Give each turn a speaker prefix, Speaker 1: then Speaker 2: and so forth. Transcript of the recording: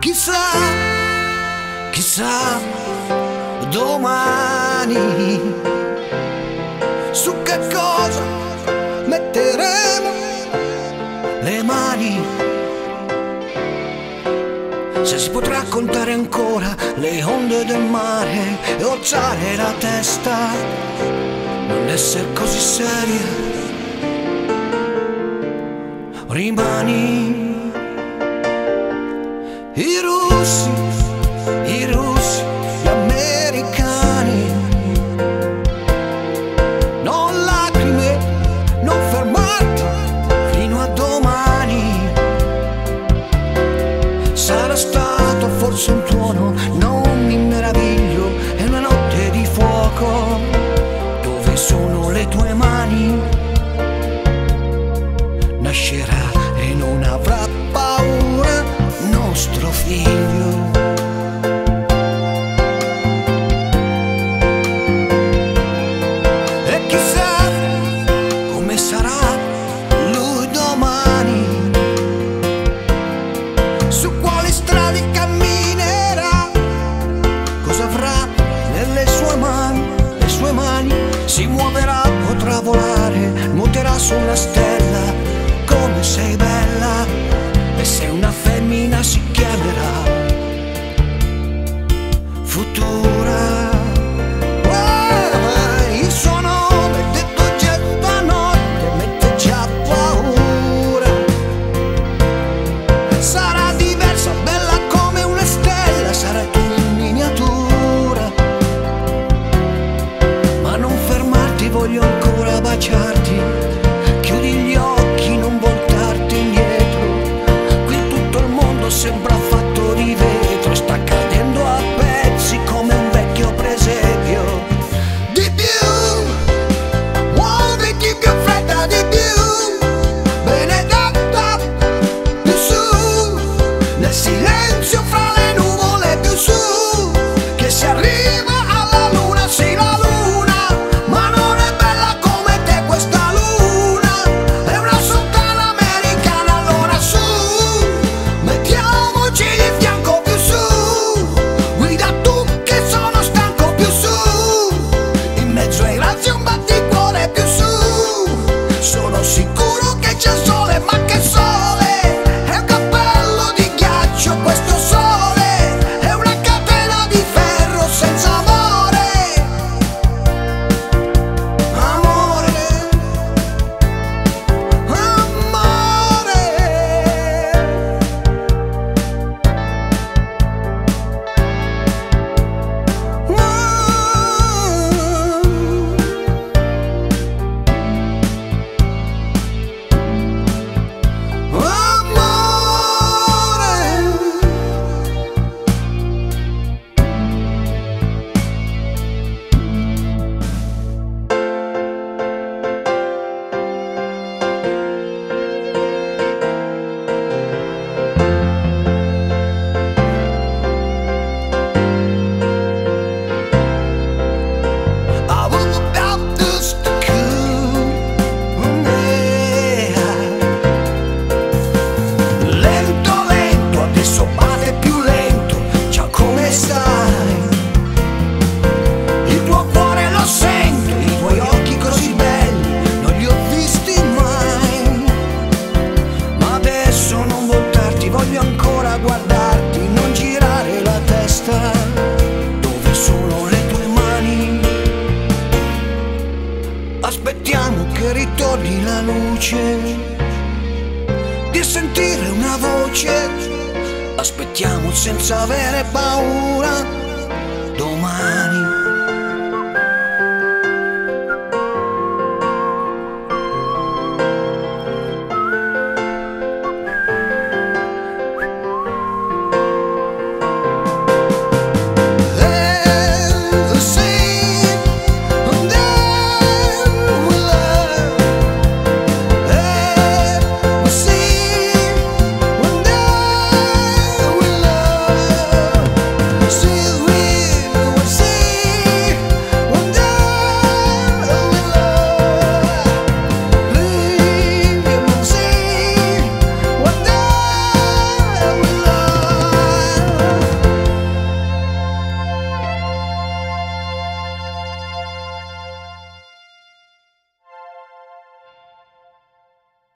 Speaker 1: chissà, chissà, domani su che cosa. si potrà contare ancora le onde del mare e alzare la testa, non essere così seria. Rimani i russi volare, muterà su una stella, come sei bella, e se una femmina si chiamerà futura. Oh, il suo nome detto già da notte mette già paura. Sarà diversa, bella come una stella, sarai tu in miniatura. Ma non fermarti voglio günahkar aspettiamo che ritorni la luce, di sentire una voce, aspettiamo senza avere paura.